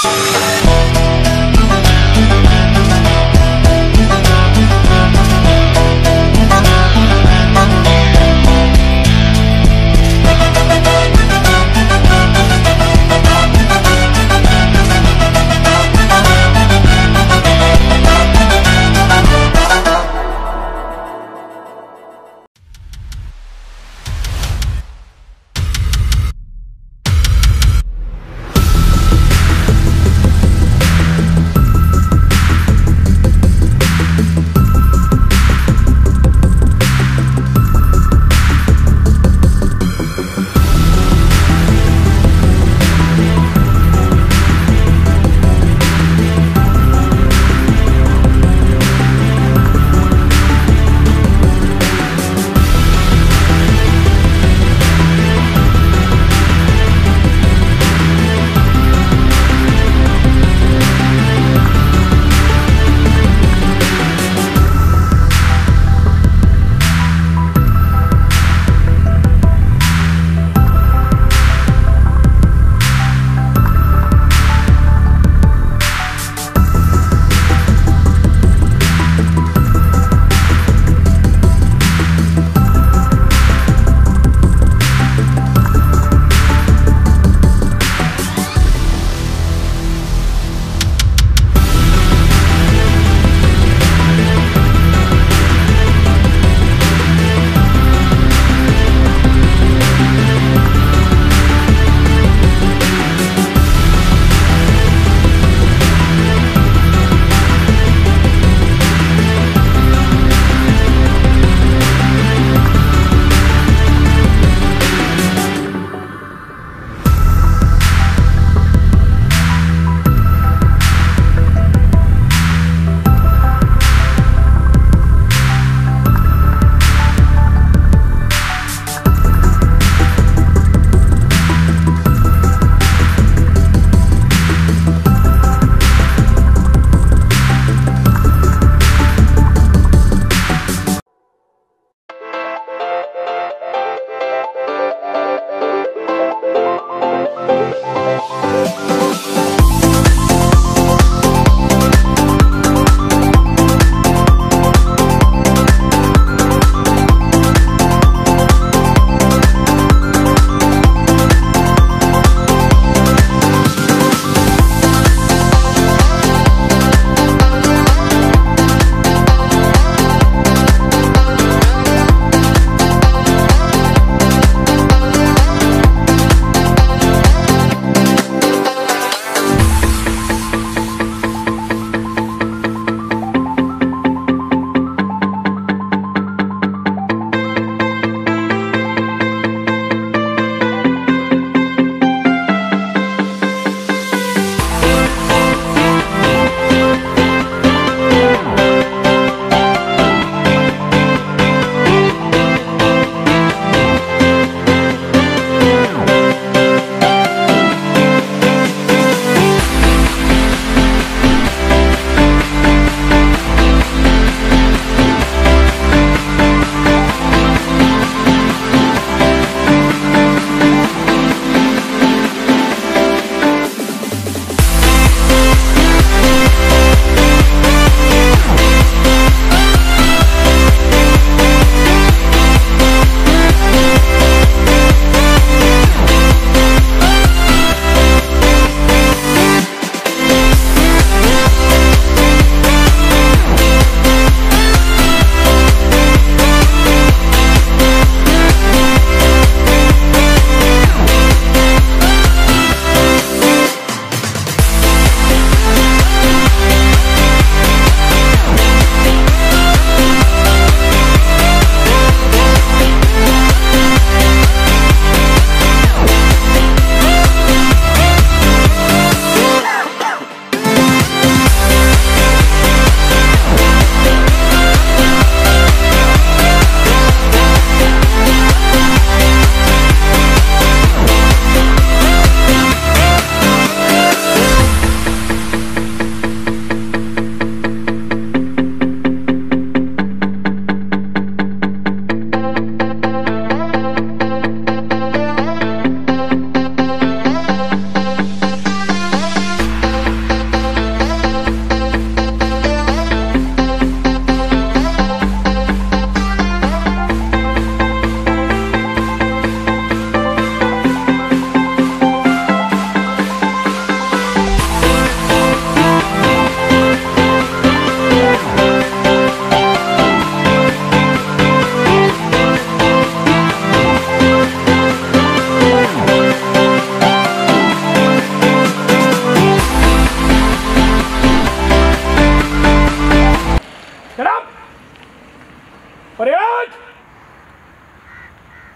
Thank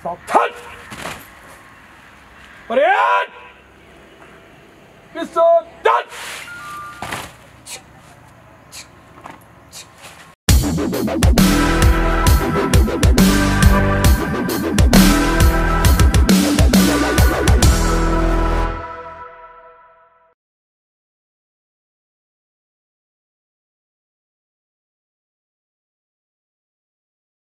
석탄! 버리안! 비싼 단!